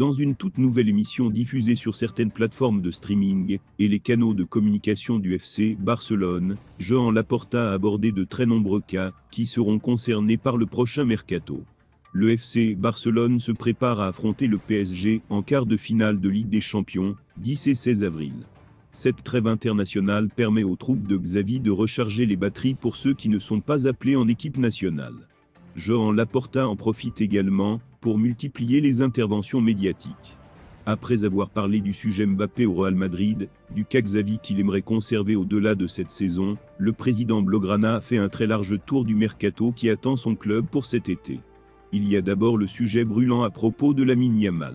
Dans une toute nouvelle émission diffusée sur certaines plateformes de streaming et les canaux de communication du FC Barcelone, Jean Laporta a abordé de très nombreux cas qui seront concernés par le prochain mercato. Le FC Barcelone se prépare à affronter le PSG en quart de finale de Ligue des Champions, 10 et 16 avril. Cette trêve internationale permet aux troupes de Xavi de recharger les batteries pour ceux qui ne sont pas appelés en équipe nationale. Jean Laporta en profite également pour multiplier les interventions médiatiques. Après avoir parlé du sujet Mbappé au Real Madrid, du cas Xavi qu'il aimerait conserver au-delà de cette saison, le président Blograna a fait un très large tour du mercato qui attend son club pour cet été. Il y a d'abord le sujet brûlant à propos de la Yamal.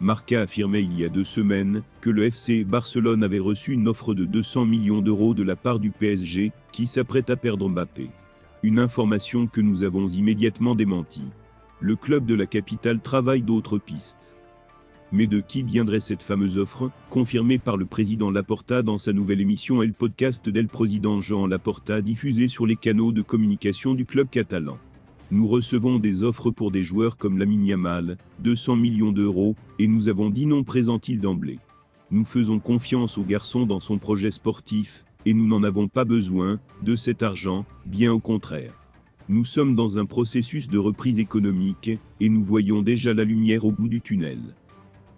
Marca affirmait il y a deux semaines que le FC Barcelone avait reçu une offre de 200 millions d'euros de la part du PSG, qui s'apprête à perdre Mbappé. Une information que nous avons immédiatement démentie. Le club de la capitale travaille d'autres pistes. Mais de qui viendrait cette fameuse offre, confirmée par le président Laporta dans sa nouvelle émission et le podcast d'El Président Jean Laporta diffusé sur les canaux de communication du club catalan. Nous recevons des offres pour des joueurs comme Lamine Yamal, 200 millions d'euros, et nous avons dit non présent-il d'emblée. Nous faisons confiance au garçon dans son projet sportif, et nous n'en avons pas besoin, de cet argent, bien au contraire. Nous sommes dans un processus de reprise économique, et nous voyons déjà la lumière au bout du tunnel.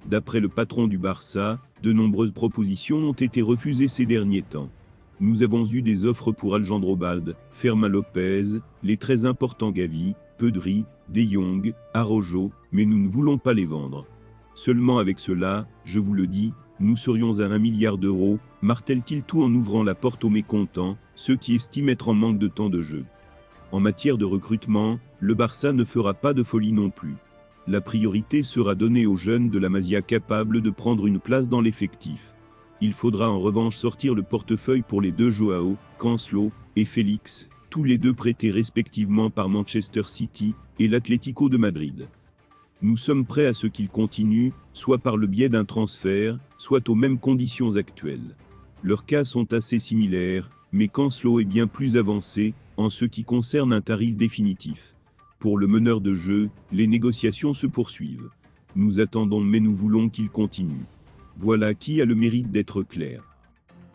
D'après le patron du Barça, de nombreuses propositions ont été refusées ces derniers temps. Nous avons eu des offres pour Alejandro Bald, Fermin Lopez, les très importants Gavi, Pedri, De Jong, Arojo, mais nous ne voulons pas les vendre. Seulement avec cela, je vous le dis, nous serions à un milliard d'euros, martèle-t-il tout en ouvrant la porte aux mécontents, ceux qui estiment être en manque de temps de jeu. En matière de recrutement, le Barça ne fera pas de folie non plus. La priorité sera donnée aux jeunes de la Masia capables de prendre une place dans l'effectif. Il faudra en revanche sortir le portefeuille pour les deux Joao, Cancelo et Félix, tous les deux prêtés respectivement par Manchester City et l'Atlético de Madrid. Nous sommes prêts à ce qu'ils continuent, soit par le biais d'un transfert, soit aux mêmes conditions actuelles. Leurs cas sont assez similaires, mais Cancelo est bien plus avancé, en ce qui concerne un tarif définitif. Pour le meneur de jeu, les négociations se poursuivent. Nous attendons mais nous voulons qu'il continue. Voilà qui a le mérite d'être clair.